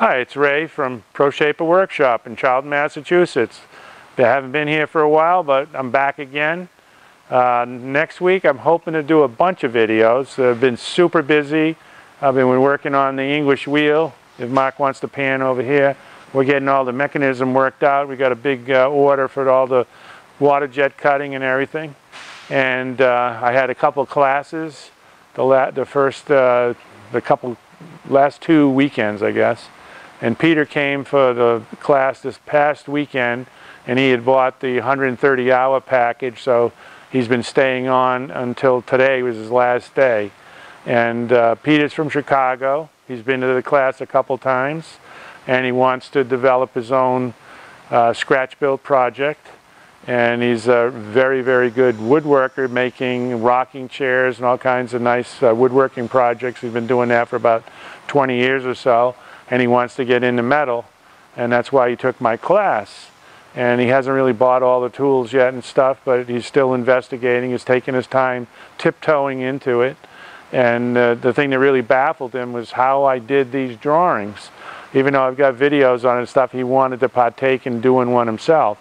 Hi, it's Wray from ProShaper Workshop in Charlton, Massachusetts. I haven't been here for a while, but I'm back again. Uh, next week, I'm hoping to do a bunch of videos. I've been super busy. I've been working on the English wheel. If Mark wants to pan over here, we're getting all the mechanism worked out. We got a big uh, order for all the water jet cutting and everything. And uh, I had a couple classes, the, the first, uh, the couple, last two weekends, I guess. And Peter came for the class this past weekend and he had bought the 130 hour package so he's been staying on until today was his last day. And uh, Peter's from Chicago. He's been to the class a couple times and he wants to develop his own uh, scratch build project. And he's a very, very good woodworker making rocking chairs and all kinds of nice uh, woodworking projects. He's been doing that for about 20 years or so and he wants to get into metal and that's why he took my class. And he hasn't really bought all the tools yet and stuff but he's still investigating he's taking his time tiptoeing into it. And uh, the thing that really baffled him was how I did these drawings. Even though I've got videos on it and stuff he wanted to partake in doing one himself.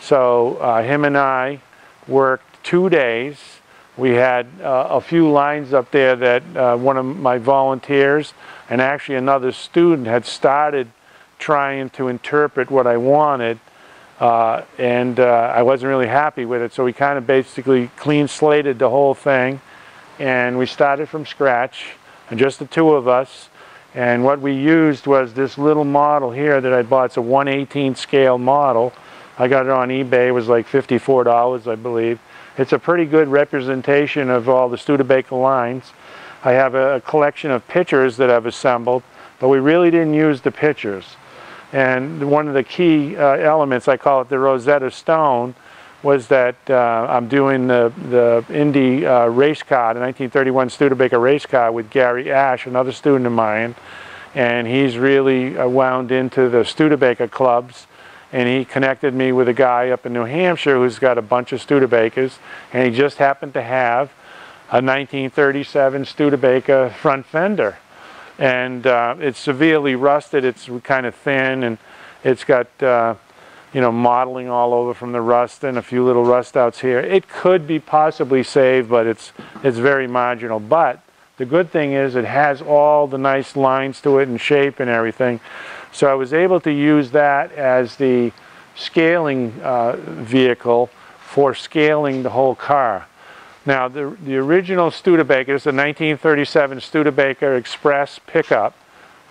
So uh, him and I worked two days we had uh, a few lines up there that uh, one of my volunteers and actually another student had started trying to interpret what I wanted uh, and uh, I wasn't really happy with it. So we kind of basically clean slated the whole thing and we started from scratch and just the two of us. And what we used was this little model here that I bought. It's a 118 scale model. I got it on eBay. It was like $54 I believe it's a pretty good representation of all the Studebaker lines. I have a, collection of pictures that I've assembled, but we really didn't use the pictures. And one of the key uh, elements, I call it the Rosetta Stone, was that uh, I'm doing the, the Indy uh, race car, the 1931 Studebaker race car with Gary Ash, another student of mine. And he's really uh, wound into the Studebaker clubs and he connected me with a guy up in New Hampshire who's got a bunch of Studebakers and he just happened to have a 1937 Studebaker front fender. And uh, it's severely rusted. It's kind of thin and it's got uh, you know modeling all over from the rust and a few little rust outs here. It could be possibly saved but it's it's very marginal. But the good thing is it has all the nice lines to it and shape and everything so I was able to use that as the scaling uh, vehicle for scaling the whole car. Now the, the original Studebaker is a 1937 Studebaker Express pickup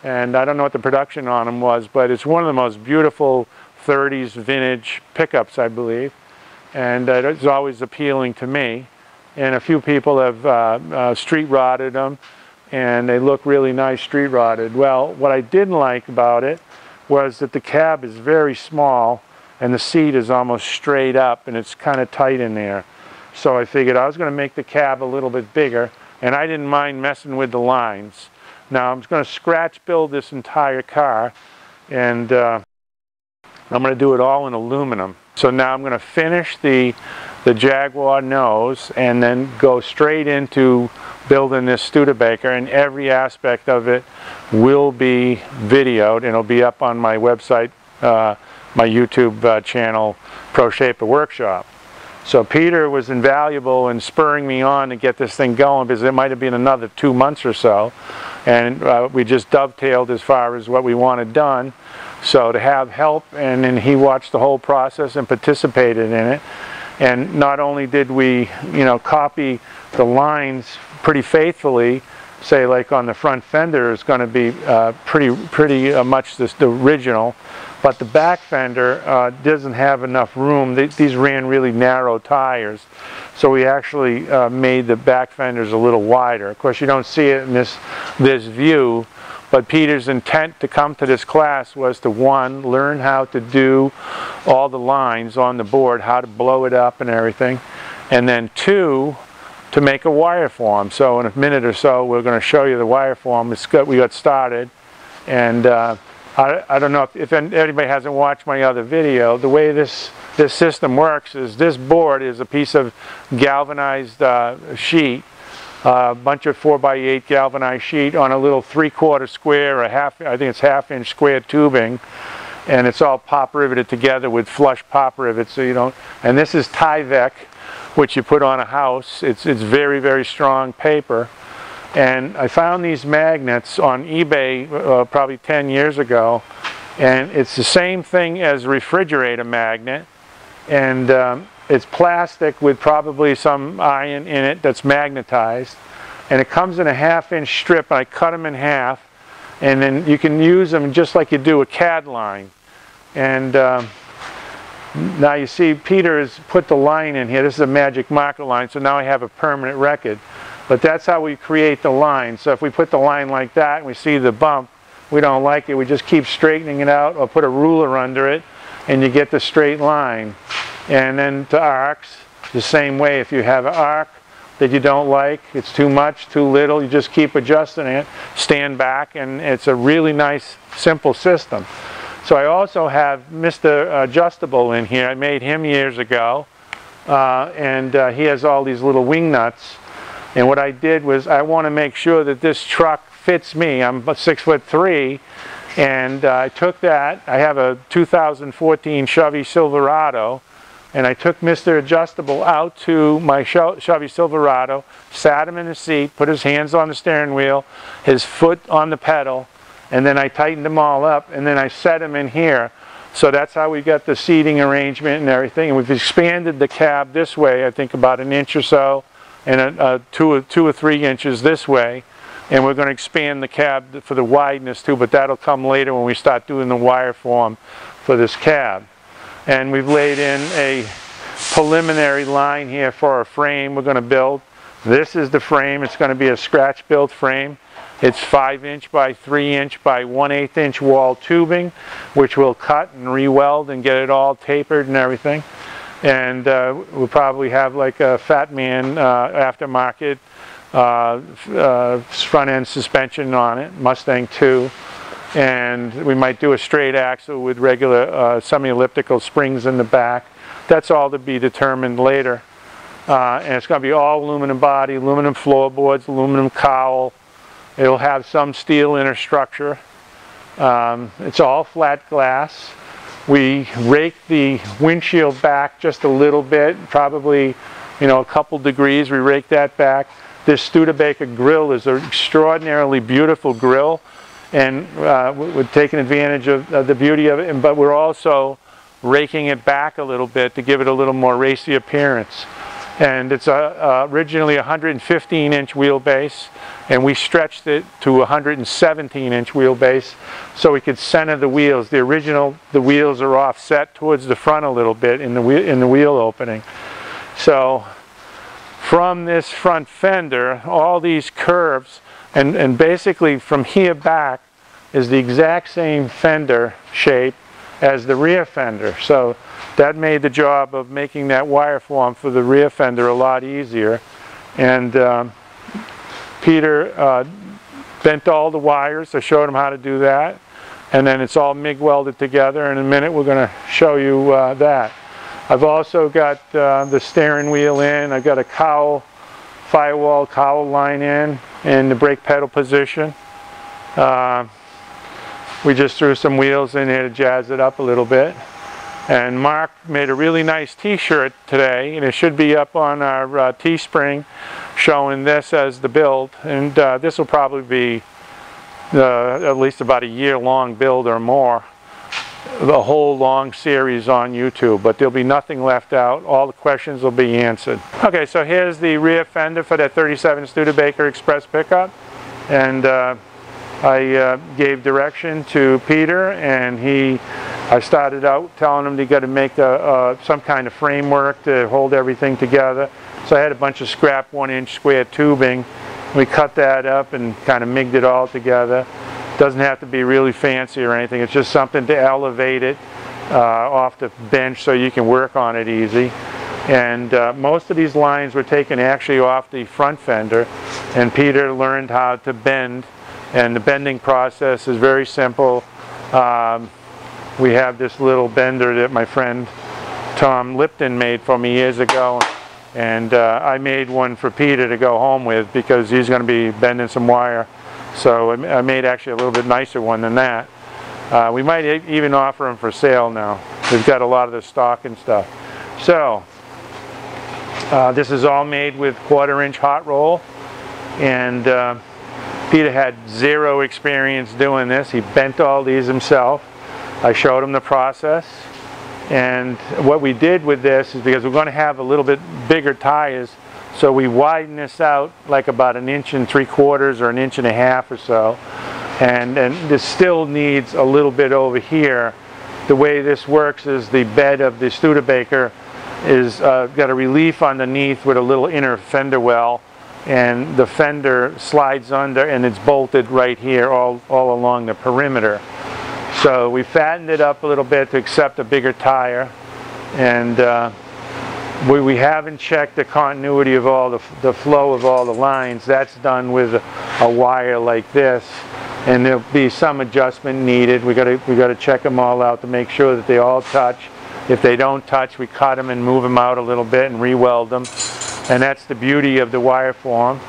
and I don't know what the production on them was but it's one of the most beautiful 30s vintage pickups I believe. And it's always appealing to me. And a few people have uh, uh street rodded them and they look really nice street rodded. Well, what I didn't like about it was that the cab is very small and the seat is almost straight up and it's kind of tight in there. So I figured I was going to make the cab a little bit bigger and I didn't mind messing with the lines. Now I'm going to scratch build this entire car and uh, I'm going to do it all in aluminum. So now I'm going to finish the, the Jaguar nose and then go straight into building this Studebaker and every aspect of it will be videoed and it'll be up on my website, uh, my YouTube uh, channel, ProShaper Workshop. So Peter was invaluable in spurring me on to get this thing going because it might have been another two months or so and uh, we just dovetailed as far as what we wanted done. So to have help and then he watched the whole process and participated in it and not only did we you know copy the lines pretty faithfully say like on the front fender is going to be uh, pretty pretty uh, much this, the original but the back fender uh, doesn't have enough room they, these ran really narrow tires so we actually uh, made the back fenders a little wider of course you don't see it in this this view but Peter's intent to come to this class was to one, learn how to do all the lines on the board, how to blow it up and everything. And then two, to make a wire form. So in a minute or so, we're going to show you the wire form. Got, we got started. And uh, I, I, don't know if, if, anybody hasn't watched my other video, the way this, this system works is this board is a piece of galvanized uh, sheet a bunch of 4x8 galvanized sheet on a little three-quarter square, a half, I think it's half-inch square tubing, and it's all pop riveted together with flush pop rivets, so you don't. And this is Tyvek, which you put on a house. It's it's very very strong paper, and I found these magnets on eBay uh, probably 10 years ago, and it's the same thing as refrigerator magnet, and um, it's plastic with probably some iron in it that's magnetized, and it comes in a half inch strip. And I cut them in half, and then you can use them just like you do a CAD line. And um, now you see Peter has put the line in here. This is a magic marker line, so now I have a permanent record. But that's how we create the line. So if we put the line like that and we see the bump, we don't like it, we just keep straightening it out or put a ruler under it and you get the straight line. And then to arcs, the same way. If you have an arc that you don't like, it's too much, too little, you just keep adjusting it, stand back, and it's a really nice, simple system. So I also have Mr. Adjustable in here. I made him years ago. Uh, and uh, he has all these little wing nuts. And what I did was I want to make sure that this truck fits me. I'm six foot three. And uh, I took that. I have a 2014 Chevy Silverado. And I took Mr. Adjustable out to my Chevy Silverado, sat him in the seat, put his hands on the steering wheel, his foot on the pedal, and then I tightened them all up and then I set them in here. So that's how we got the seating arrangement and everything. And we've expanded the cab this way, I think about an inch or so, and a, a two, two or three inches this way. And we're going to expand the cab for the wideness too, but that'll come later when we start doing the wire form for this cab. And we've laid in a preliminary line here for a frame we're going to build. This is the frame. It's going to be a scratch built frame. It's 5 inch by 3 inch by 1 8 inch wall tubing, which we'll cut and re-weld and get it all tapered and everything. And uh, we'll probably have like a Fat Man uh, aftermarket uh, uh front end suspension on it, Mustang 2. And we might do a straight axle with regular uh, semi-elliptical springs in the back. That's all to be determined later. Uh, and it's going to be all aluminum body, aluminum floorboards, aluminum cowl, It'll have some steel inner structure. Um, it's all flat glass. We rake the windshield back just a little bit, probably you know a couple degrees. We rake that back. This Studebaker grill is an extraordinarily beautiful grill, and uh, we're taking advantage of, of the beauty of it. But we're also raking it back a little bit to give it a little more racy appearance and it's a, originally 115 inch wheelbase and we stretched it to 117 inch wheelbase so we could center the wheels. The original, the wheels are offset towards the front a little bit in the, wheel, in the wheel opening. So from this front fender, all these curves, and, and basically from here back is the exact same fender shape as the rear fender. So that made the job of making that wire form for the rear fender a lot easier. And um, Peter uh, bent all the wires. I showed him how to do that. And then it's all MIG welded together. In a minute we're going to show you uh, that. I've also got uh, the steering wheel in. I've got a cowl, firewall cowl line in, in the brake pedal position. Uh, we just threw some wheels in here to jazz it up a little bit. And Mark made a really nice t-shirt today, and it should be up on our uh, Teespring showing this as the build. And uh, this will probably be uh, at least about a year-long build or more. The whole long series on YouTube, but there'll be nothing left out. All the questions will be answered. Okay, so here's the rear fender for that 37 Studebaker Express pickup. And uh, I uh, gave direction to Peter and he, I started out telling him to got to make a, some kind of framework to hold everything together. So I had a bunch of scrap one inch square tubing. We cut that up and kind of migged it all together. Doesn't have to be really fancy or anything. It's just something to elevate it uh, off the bench so you can work on it easy. And uh, most of these lines were taken actually off the front fender and Peter learned how to bend and the bending process is very simple. Um, we have this little bender that my friend Tom Lipton made for me years ago And uh, I made one for Peter to go home with because he's going to be bending some wire. So I made actually a little bit nicer one than that. Uh, we might even offer them for sale now. We've got a lot of the stock and stuff. So, uh, this is all made with quarter inch hot roll. And uh, Peter had zero experience doing this. He bent all these himself. I showed him the process. And what we did with this is because we're going to have a little bit bigger tires, so we widen this out like about an inch and three quarters or an inch and a half or so. And, and this still needs a little bit over here. The way this works is the bed of the Studebaker is uh, got a relief underneath with a little inner fender well and the fender slides under and it's bolted right here all, all along the perimeter. So we fattened it up a little bit to accept a bigger tire and uh, we, we haven't checked the continuity of all the, the flow of all the lines. That's done with a, wire like this and there'll be some adjustment needed. We gotta, we gotta check them all out to make sure that they all touch. If they don't touch, we cut them and move them out a little bit and re-weld them. And that's the beauty of the wire form.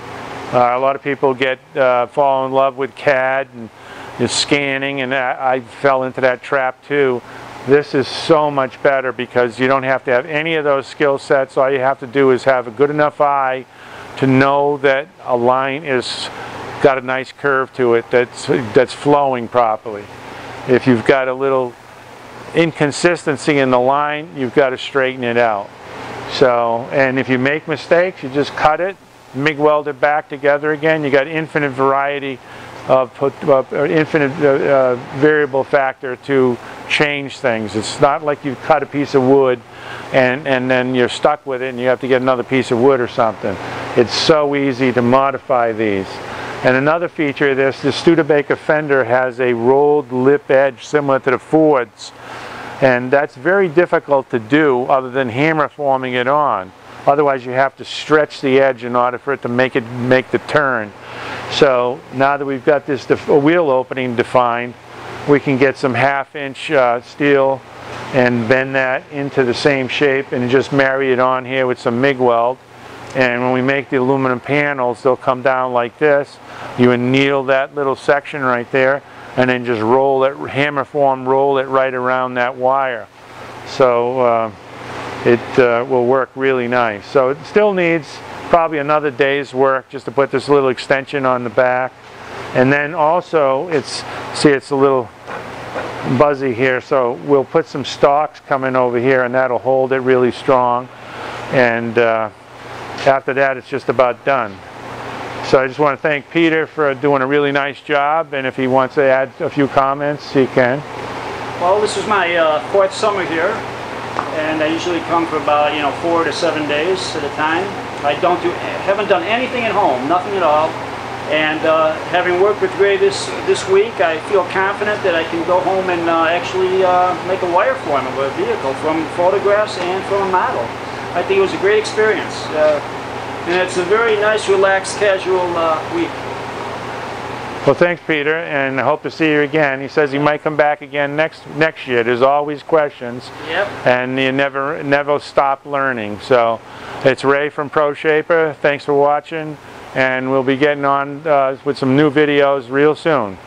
Uh, a lot of people get uh, fall in love with CAD and is scanning, and I, I fell into that trap too. This is so much better because you don't have to have any of those skill sets. All you have to do is have a good enough eye to know that a line is got a nice curve to it that's that's flowing properly. If you've got a little inconsistency in the line, you've got to straighten it out. So, and if you make mistakes, you just cut it, MIG weld it back together again. You got infinite variety of infinite uh, uh, variable factor to change things. It's not like you cut a piece of wood and, and then you're stuck with it and you have to get another piece of wood or something. It's so easy to modify these. And another feature of this, the Studebaker fender has a rolled lip edge similar to the Ford's. And that's very difficult to do other than hammer forming it on. Otherwise you have to stretch the edge in order for it to make it make the turn. So now that we've got this wheel opening defined, we can get some half inch uh, steel and bend that into the same shape and just marry it on here with some MIG weld. And when we make the aluminum panels, they'll come down like this. You anneal that little section right there and then just roll it, hammer form, roll it right around that wire. So uh, it uh, will work really nice. So it still needs probably another day's work just to put this little extension on the back. And then also it's, see it's a little buzzy here, so we'll put some stalks coming over here and that'll hold it really strong. And uh, after that it's just about done. So I just want to thank Peter for doing a really nice job and if he wants to add a few comments, he can. Well, this is my uh, fourth summer here, and I usually come for about you know four to seven days at a time. I don't do, haven't done anything at home, nothing at all. And uh, having worked with Wray this this week, I feel confident that I can go home and uh, actually uh, make a wireform of a vehicle from photographs and from a model. I think it was a great experience, uh, and it's a very nice, relaxed, casual uh, week. Well, thanks, Peter, and I hope to see you again. He says he might come back again next next year. There's always questions, Yep. and you never never stop learning. So, it's Wray from ProShaper. Thanks for watching, and we'll be getting on uh, with some new videos real soon.